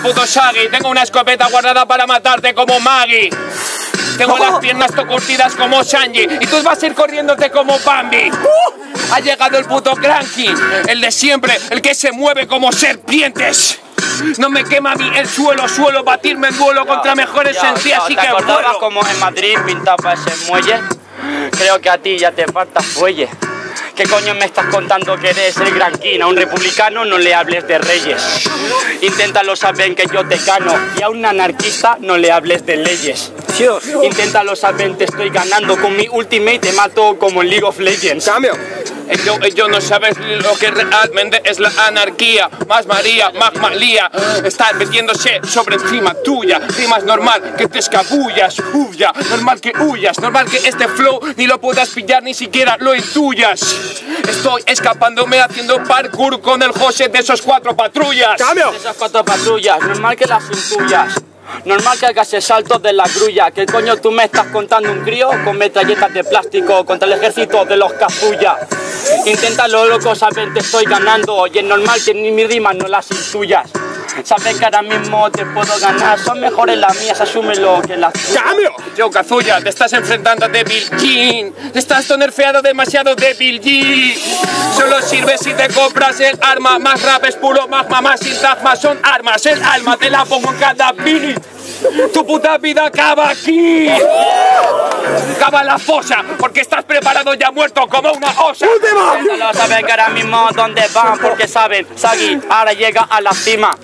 puto Shaggy. Tengo una escopeta guardada para matarte como Maggie. Tengo las piernas curtidas como Sanji y tú vas a ir corriéndote como Bambi. Ha llegado el puto Cranky, el de siempre, el que se mueve como serpientes. No me quema a mí el suelo, suelo batirme en duelo contra mejores esencias y ¿Te que acordabas vuelo. como en Madrid pintaba ese muelle? Creo que a ti ya te falta fuelle. ¿Qué coño me estás contando que eres el gran king? A un republicano no le hables de reyes. Inténtalo saber que yo te gano. Y a un anarquista no le hables de leyes. Inténtalo saber te estoy ganando. Con mi ultimate te mato como en League of Legends. Cambio. Ellos, ellos no sabes lo que realmente es la anarquía. Más María, más Malía. Están metiéndose sobre encima tuya. Rimas normal que te escabullas. Huya, normal que huyas. Normal que este flow ni lo puedas pillar, ni siquiera lo intuyas. Estoy escapándome haciendo parkour con el José de esos cuatro patrullas. Cambio. Esas cuatro patrullas, normal que las intuyas. Normal que hagas el salto de la grulla. ¿Qué coño tú me estás contando un crío con metralletas de plástico contra el ejército de los cazulla? Inténtalo, loco, saben te estoy ganando. Y es normal que ni mis rimas no las intuyas. Sabes que ahora mismo te puedo ganar. Son mejores las mías, asúmelo que las tuyas. Cambio. Yo, Kazuya, te estás enfrentando a Devil King. Estás nerfeado demasiado Devil G. Solo sirve si te compras el arma. Más rap es puro magma, más sintagma son armas. El alma te la pongo en cada beat. Tu puta vida acaba aquí. Acaba la fosa, porque estás preparado ya muerto como una osa. Inténtalo, saben que ahora mismo dónde van porque saben, Sagi ahora llega a la cima.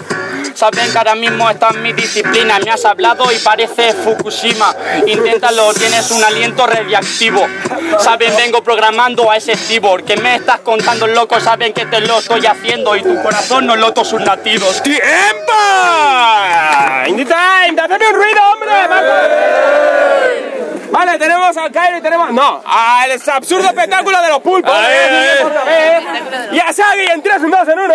Saben que ahora mismo está en mi disciplina, me has hablado y parece Fukushima. Inténtalo, tienes un aliento radiactivo. Saben, vengo programando a ese cyborg. Que me estás contando, loco, saben que te lo estoy haciendo y tu corazón no loto sus latidos. ¡Tiempo! ¡In the time! ¡Dame un ruido, hombre! ¡Vale! Tenemos al Cairo y tenemos... No, al absurdo espectáculo de los pulpos. Ahí, ahí. Otra vez. Y a Sagi en 3, en 2, en 1.